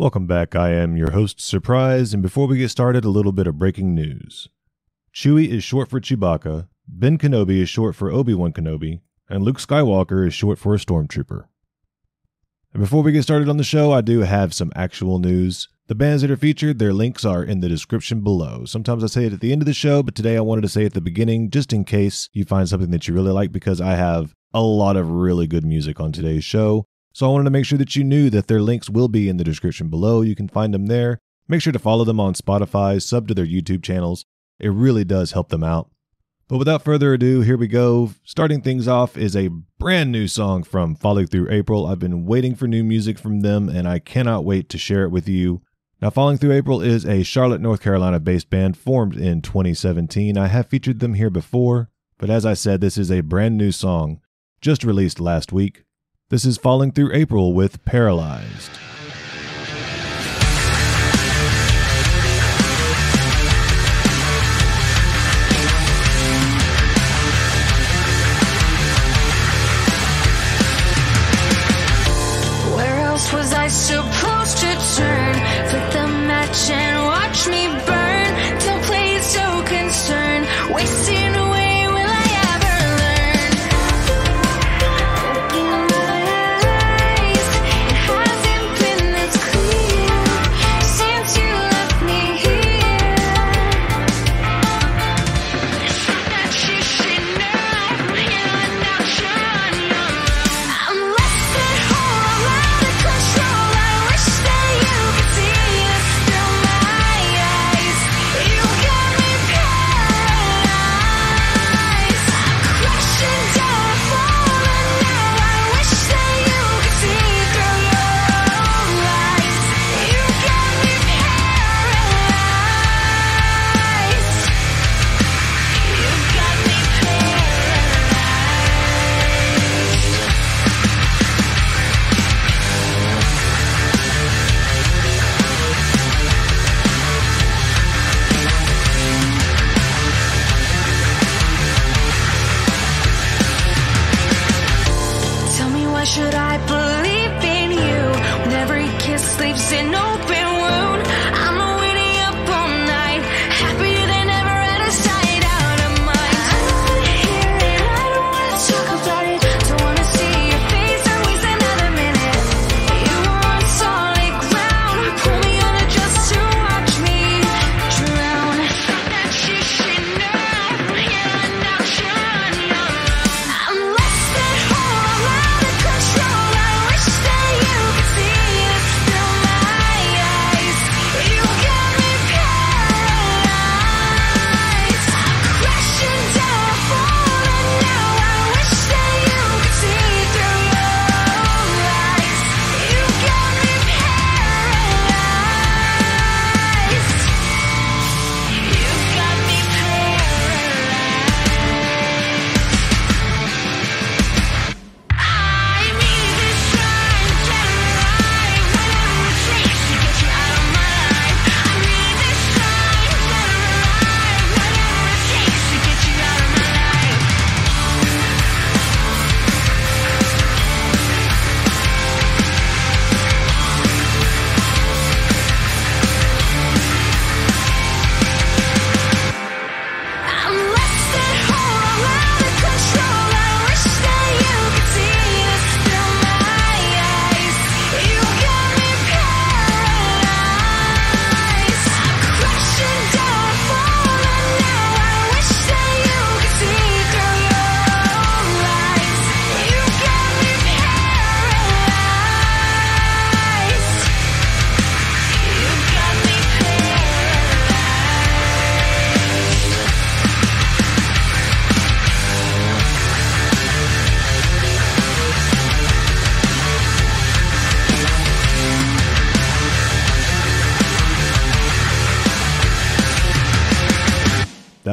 Welcome back. I am your host, Sir Prize, and before we get started, a little bit of breaking news. Chewie is short for Chewbacca, Ben Kenobi is short for Obi Wan Kenobi, and Luke Skywalker is short for a Stormtrooper. And before we get started on the show, I do have some actual news. The bands that are featured, their links are in the description below. Sometimes I say it at the end of the show, but today I wanted to say it at the beginning just in case you find something that you really like because I have a lot of really good music on today's show. So I wanted to make sure that you knew that their links will be in the description below. You can find them there. Make sure to follow them on Spotify, sub to their YouTube channels. It really does help them out. But without further ado, here we go. Starting things off is a brand new song from Falling Through April. I've been waiting for new music from them and I cannot wait to share it with you. Now, Falling Through April is a Charlotte, North Carolina based band formed in 2017. I have featured them here before, but as I said, this is a brand new song just released last week. This is Falling Through April with Paralyzed.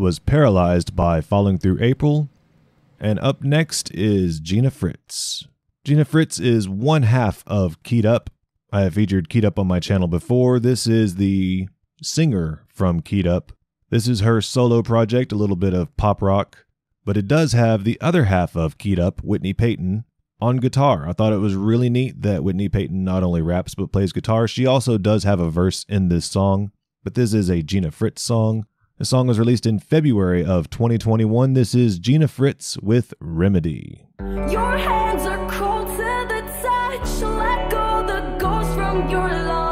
Was Paralyzed by Falling Through April. And up next is Gina Fritz. Gina Fritz is one half of Keyed Up. I have featured Keyed Up on my channel before. This is the singer from Keyed Up. This is her solo project, a little bit of pop rock. But it does have the other half of Keyed Up, Whitney Payton, on guitar. I thought it was really neat that Whitney Payton not only raps but plays guitar. She also does have a verse in this song, but this is a Gina Fritz song. The song was released in February of 2021. This is Gina Fritz with Remedy. Your hands are cold to the touch. Let go the ghost from your lungs.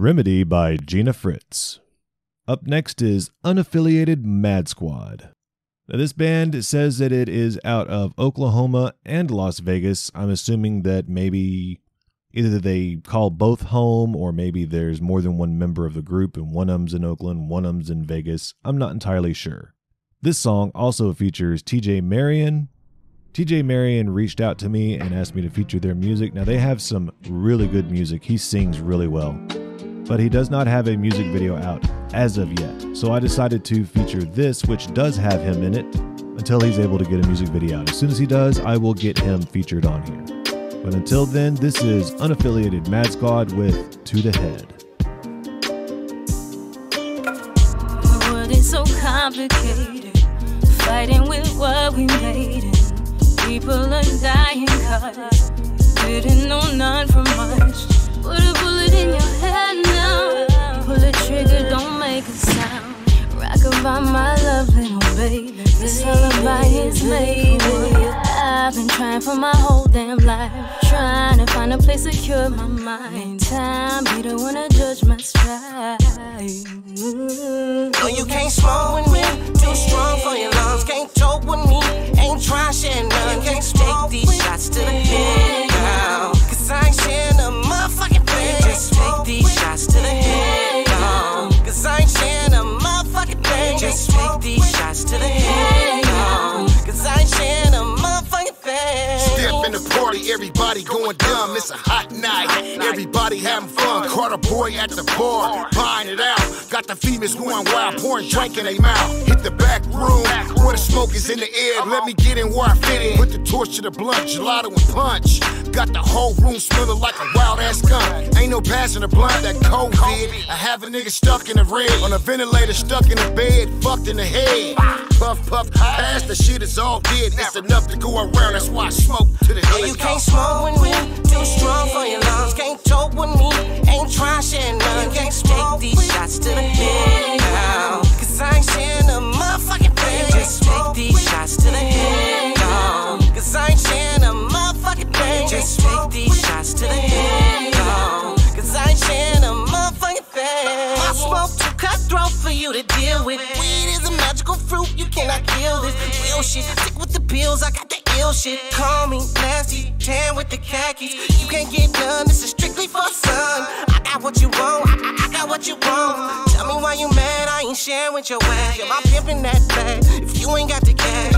Remedy by Gina Fritz. Up next is Unaffiliated Madsquad. Now, this band says that it is out of Oklahoma and Las Vegas. I'm assuming that maybe either they call both home or maybe there's more than one member of the group and one of them's in Oakland, one of them's in Vegas. I'm not entirely sure. This song also features TJ Marion. TJ Marion reached out to me and asked me to feature their music. Now, they have some really good music. He sings really well, but he does not have a music video out as of yet. So I decided to feature this, which does have him in it, until he's able to get a music video out. As soon as he does, I will get him featured on here. But until then, this is unaffiliated Madsquad with To the Head. So complicated. Fighting with what we made. People are dying didn't know none from much. Put a bullet in your head now. Pull a trigger, don't make a sound. Rock about my love, little baby. This lullaby is made for you. I've been trying for my whole damn life. Trying to find a place to cure my mind. Time be the one to judge my stride. No, you can't smoke with me. Too strong for your lungs. Can't joke with me. Ain't trying share none. Can't take these shots to the head now. Cause I ain't sharing a motherfucking thing. Just take these shots to the head. Cause I ain't sharing a motherfucking thing. Just take these shots to the head In the party, everybody going dumb, it's a hot night. Everybody having fun. Carter boy at the bar, buying it out. Got the females going wild, pouring drink in their mouth. Hit the back room where the smoke is in the air. Let me get in where I fit in. Put the torch to the blunt, gelato and punch. Got the whole room smelling like a wild ass gun. Ain't no passing the blunt that COVID. I have a nigga stuck in the red, on a ventilator, stuck in the bed, fucked in the head. Puff, puff, pass the shit is all dead. It's enough to go around, that's why I smoke to the No, head. you can't smoke with me. Too strong for your lungs. Can't talk with me. Ain't trying to share none. Can't take these shots to the head now. Cause I ain't sharing a motherfucking thing. Just take these shots to the head now. Cause I ain't sharing a motherfucking thing. Just take these shots to the head now. Cause I ain't sharing My smoke too cutthroat for you to deal with. Weed is a magical fruit. You cannot kill this real shit. Stick with the pills. I got the ill shit. Call me nasty, tan with the khakis. You can't get done. This is strictly for fun. I got what you want. I, I- I got what you want. Tell me why you mad. I ain't sharing with your ass. You're my pimp in that bag. If you ain't got the cash,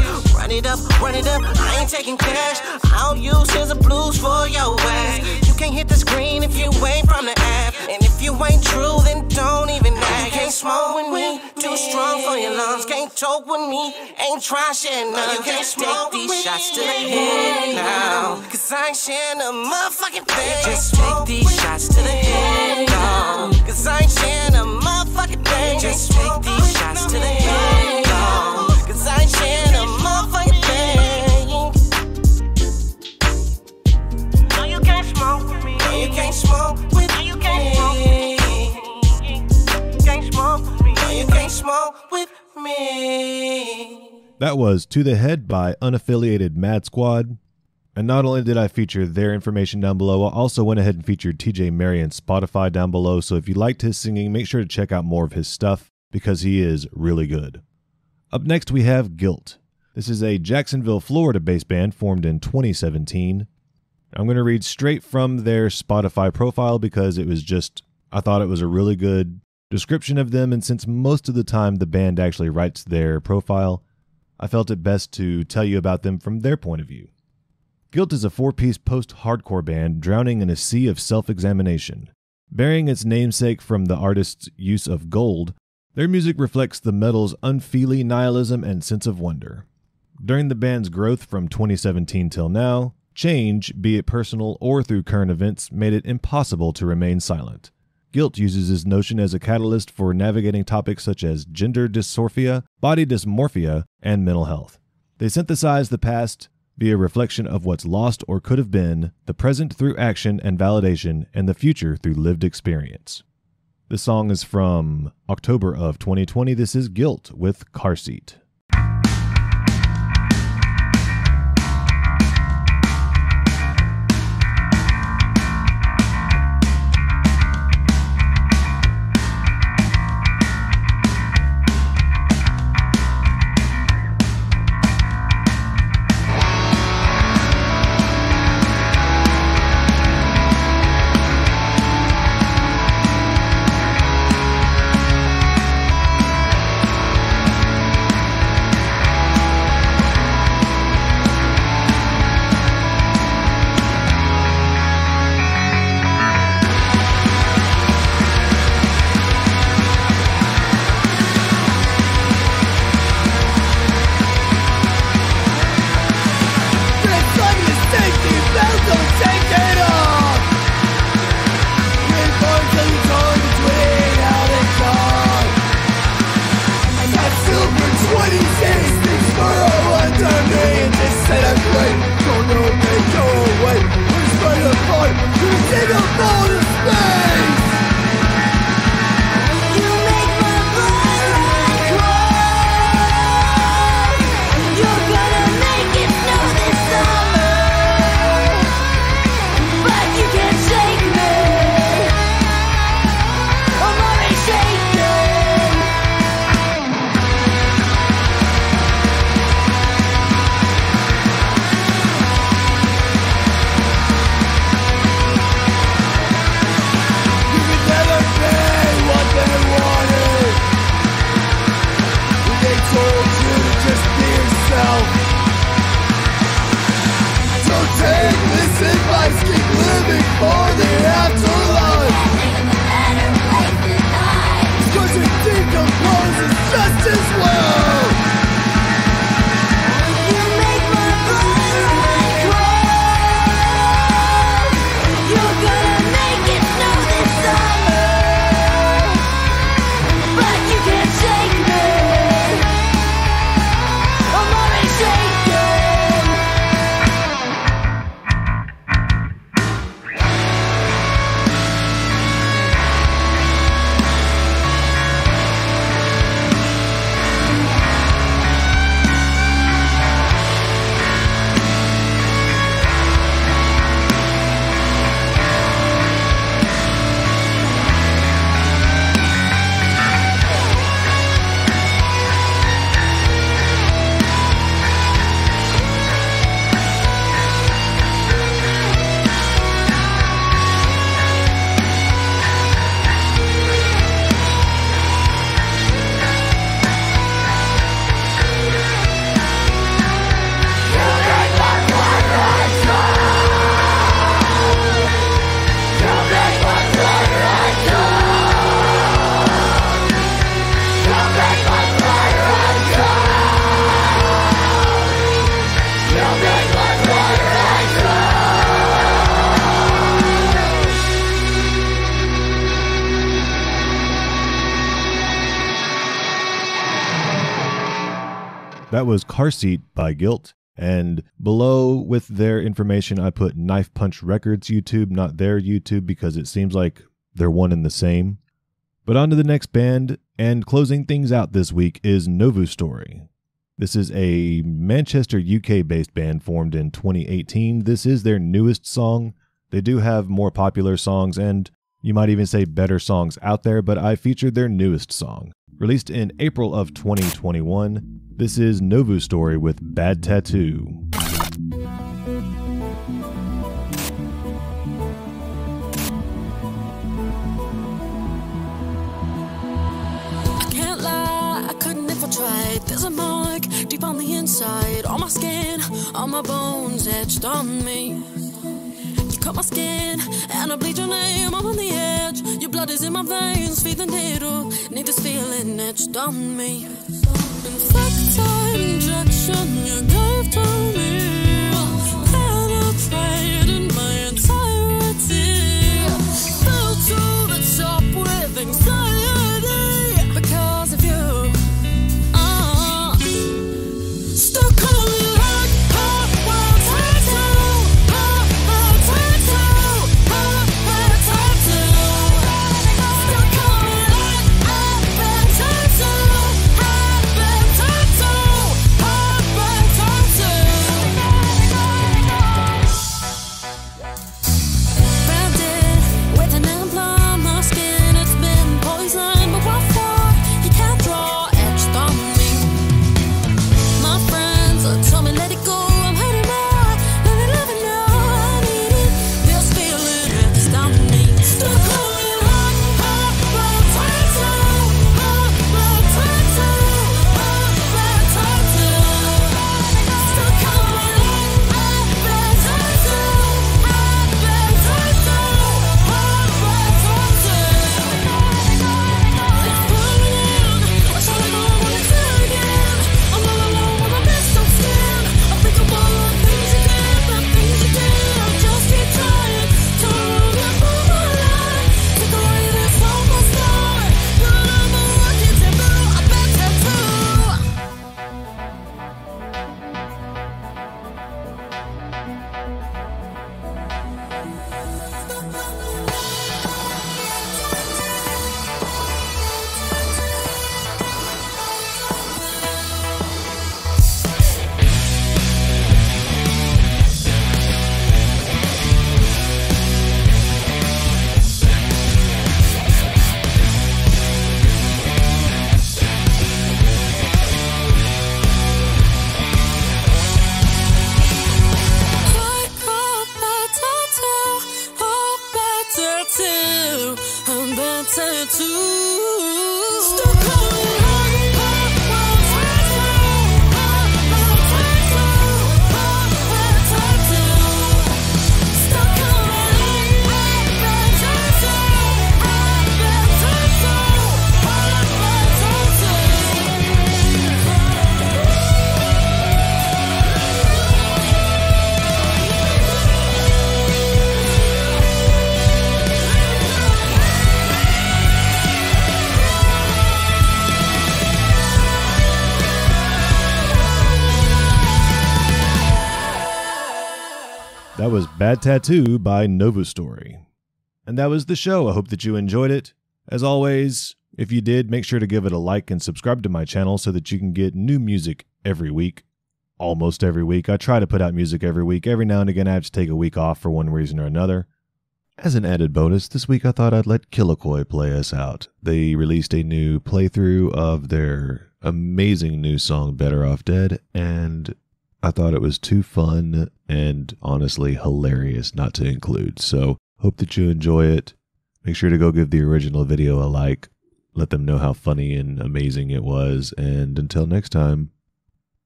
run it up, run it up. I ain't taking cash. I don't use his of blues for your ass. You can't hit the screen if you ain't from the app. And if you ain't true, then don't even act. You can't smoke with me. Too strong for your lungs. Can't talk with me. Ain't to share none. You can't take these shots to the head now. Cause I ain't sharing a motherfucking thing. Just take these shots to the head now. Cause I ain't sharing a motherfucking thing. Just take these shots to the head That was To the Head by unaffiliated Madsquad. And not only did I feature their information down below, I also went ahead and featured TJ Marion's Spotify down below. So if you liked his singing, make sure to check out more of his stuff because he is really good. Up next, we have Gilt. This is a Jacksonville, Florida based band formed in 2017. I'm going to read straight from their Spotify profile because it was just, I thought it was a really good description of them. And since most of the time the band actually writes their profile, I felt it best to tell you about them from their point of view. Gilt is a four piece post hardcore band drowning in a sea of self examination. Bearing its namesake from the artist's use of gold, their music reflects the metal's unfeeling nihilism and sense of wonder. During the band's growth from 2017 till now, change, be it personal or through current events, made it impossible to remain silent. Gilt uses this notion as a catalyst for navigating topics such as gender dysphoria, body dysmorphia, and mental health. They synthesize the past via reflection of what's lost or could have been, the present through action and validation, and the future through lived experience. This song is from October of 2020. This is Gilt with Car Seat. Lives keep living for the afterlife. Cause it decomposes just as well. That was Car Seat by Gilt. And below with their information, I put Knifepunch Records YouTube, not their YouTube, because it seems like they're one and the same. But on to the next band, and closing things out this week is Novustory. This is a Manchester, UK based band formed in 2018. This is their newest song. They do have more popular songs and you might even say better songs out there, but I featured their newest song. Released in April of 2021, this is Novustory with Bad Tattoo. There's a mark deep on the inside, on my skin, my bones, etched on me. My skin, and I bleed your name. I'm on the edge. Your blood is in my veins. Feed the needle, need this feeling etched on me. Infected injection you gave to me. A bad That was Bad Tattoo by Novustory. And that was the show. I hope that you enjoyed it. As always, if you did, make sure to give it a like and subscribe to my channel so that you can get new music every week. Almost every week. I try to put out music every week. Every now and again, I have to take a week off for one reason or another. As an added bonus, this week I thought I'd let Killakoi play us out. They released a new playthrough of their amazing new song, Better Off Dead, and I thought it was too fun and honestly hilarious not to include. So, hope that you enjoy it. Make sure to go give the original video a like. Let them know how funny and amazing it was. And until next time,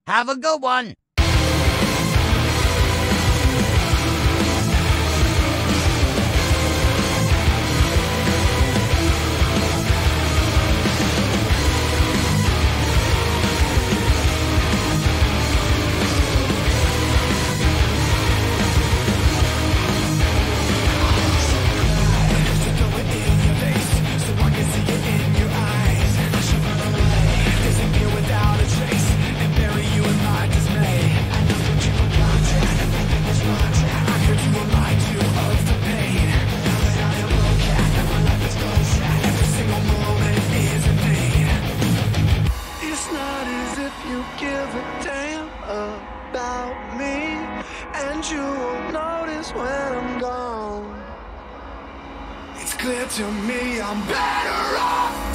Have a good one. Give a damn about me, and you won't notice when I'm gone. It's clear to me I'm better off